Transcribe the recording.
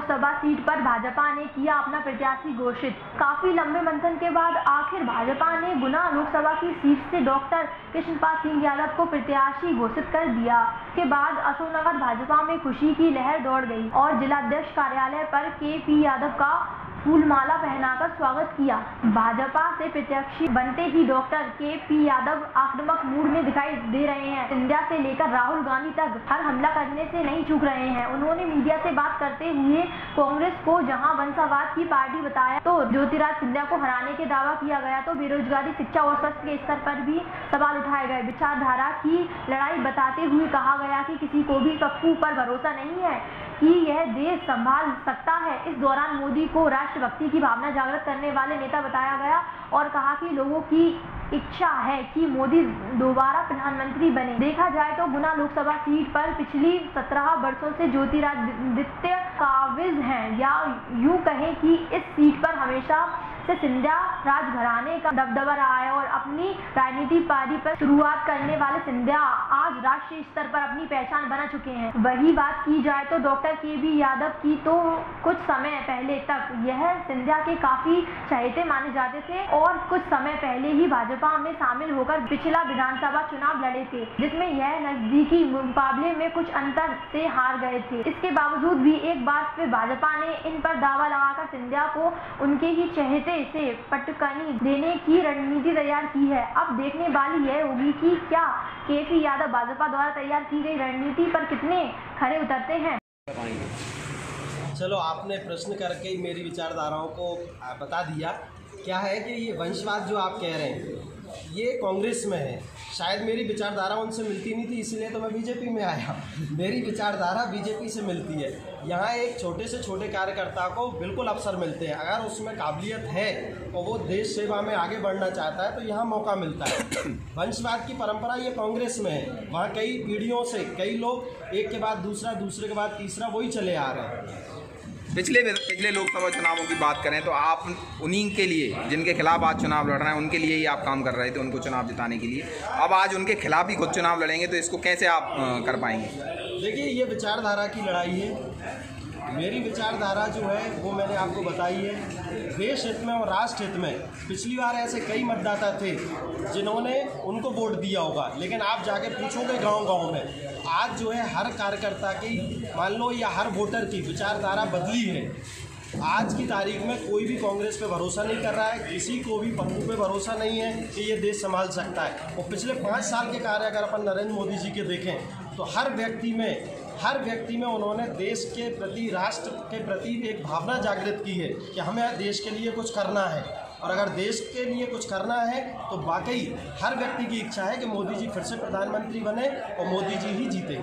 पर भाजपा ने किया अपना प्रत्याशी घोषित। काफ़ी लंबे मंथन के बाद आखिर भाजपा ने गुना लोकसभा की सीट से डॉक्टर कृष्णपाल सिंह यादव को प्रत्याशी घोषित कर दिया। के बाद अशोकनगर भाजपा में खुशी की लहर दौड़ गई और जिलाध्यक्ष कार्यालय पर के पी यादव का फूलमाला पहनाकर स्वागत किया। भाजपा से प्रत्याशी बनते ही डॉक्टर के पी यादव आक्रामक मूड में दिखाई दे रहे हैं। सिंधिया से लेकर राहुल गांधी तक हर हमला करने से नहीं चूक रहे हैं। उन्होंने मीडिया से बात करते हुए कांग्रेस को जहाँ वंशावाद की पार्टी बताया तो ज्योतिराज सिंधिया को हराने के दावा किया गया तो बेरोजगारी, शिक्षा और स्वास्थ्य के स्तर पर भी सवाल उठाए गए। विचारधारा की लड़ाई बताते हुए कहा गया कि किसी को भी पप्पू पर भरोसा नहीं है। कि यह देश संभाल सकता है। इस दौरान मोदी को राष्ट्रभक्ति की भावना जागृत करने वाले नेता बताया गया और कहा कि लोगों की इच्छा है कि मोदी दोबारा प्रधानमंत्री बने। देखा जाए तो गुना लोकसभा सीट पर पिछली सत्रह वर्षों से ज्योतिरादित्य काविज हैं। या यूँ कहें कि इस सीट पर हमेशा से सिंधिया राजघराने का दबदबा रहा है और अपनी राजनीति पारी पर शुरुआत करने वाले सिंधिया आज राष्ट्रीय स्तर पर अपनी पहचान बना चुके हैं। वही बात की जाए तो डॉक्टर के बी यादव की तो कुछ समय पहले तक यह सिंधिया के काफ़ी चहेते माने जाते थे और कुछ समय पहले ही भाजपा में शामिल होकर पिछला विधानसभा चुनाव लड़े थे, जिसमें यह नजदीकी मुकाबले में कुछ अंतर से हार गए थे। इसके बावजूद भी एक बार फिर भाजपा ने इन पर दावा लगाकर सिंधिया को उनके ही चहेते से पटकनी देने की रणनीति तैयार की है। अब देखने वाली यह होगी कि क्या के पी यादव भाजपा द्वारा तैयार की गई रणनीति पर कितने खरे उतरते हैं। चलो, आपने प्रश्न करके मेरी विचारधाराओं को बता दिया। क्या है कि ये वंशवाद जो आप कह रहे हैं ये कांग्रेस में है। शायद मेरी विचारधारा उनसे मिलती नहीं थी इसलिए तो मैं बीजेपी में आया मेरी विचारधारा बीजेपी से मिलती है। यहाँ एक छोटे से छोटे कार्यकर्ता को बिल्कुल अवसर मिलते हैं। अगर उसमें काबिलियत है और वो देश सेवा में आगे बढ़ना चाहता है तो यहाँ मौका मिलता है। वंशवाद की परंपरा ये कांग्रेस में है। वहाँ कई पीढ़ियों से कई लोग एक के बाद दूसरा दूसरे के बाद तीसरा वही चले आ रहे हैं। पिछले पिछले लोकसभा चुनावों की बात करें तो आप उन्हीं के लिए, जिनके खिलाफ आज चुनाव लड़ रहे हैं, उनके लिए ही आप काम कर रहे थे उनको चुनाव जिताने के लिए। अब आज उनके खिलाफ ही खुद चुनाव लड़ेंगे तो इसको कैसे आप कर पाएँगे? देखिए, ये विचारधारा की लड़ाई है। मेरी विचारधारा जो है, वो मैंने आपको बताई है। देश हित में और राष्ट्र हित में पिछली बार ऐसे कई मतदाता थे जिन्होंने उनको वोट दिया होगा। लेकिन आप जाके पूछोगे गाँव गाँव में, आज जो है हर कार्यकर्ता की, मान लो या हर वोटर की विचारधारा बदली है। आज की तारीख में कोई भी कांग्रेस पे भरोसा नहीं कर रहा है, किसी को भी पप्पू पे भरोसा नहीं है कि ये देश संभाल सकता है। और पिछले पाँच साल के कार्य अगर अपन नरेंद्र मोदी जी के देखें तो हर व्यक्ति में हर व्यक्ति में उन्होंने देश के प्रति, राष्ट्र के प्रति एक भावना जागृत की है कि हमें देश के लिए कुछ करना है। और अगर देश के लिए कुछ करना है तो वाकई हर व्यक्ति की इच्छा है कि मोदी जी फिर से प्रधानमंत्री बने और मोदी जी ही जीते।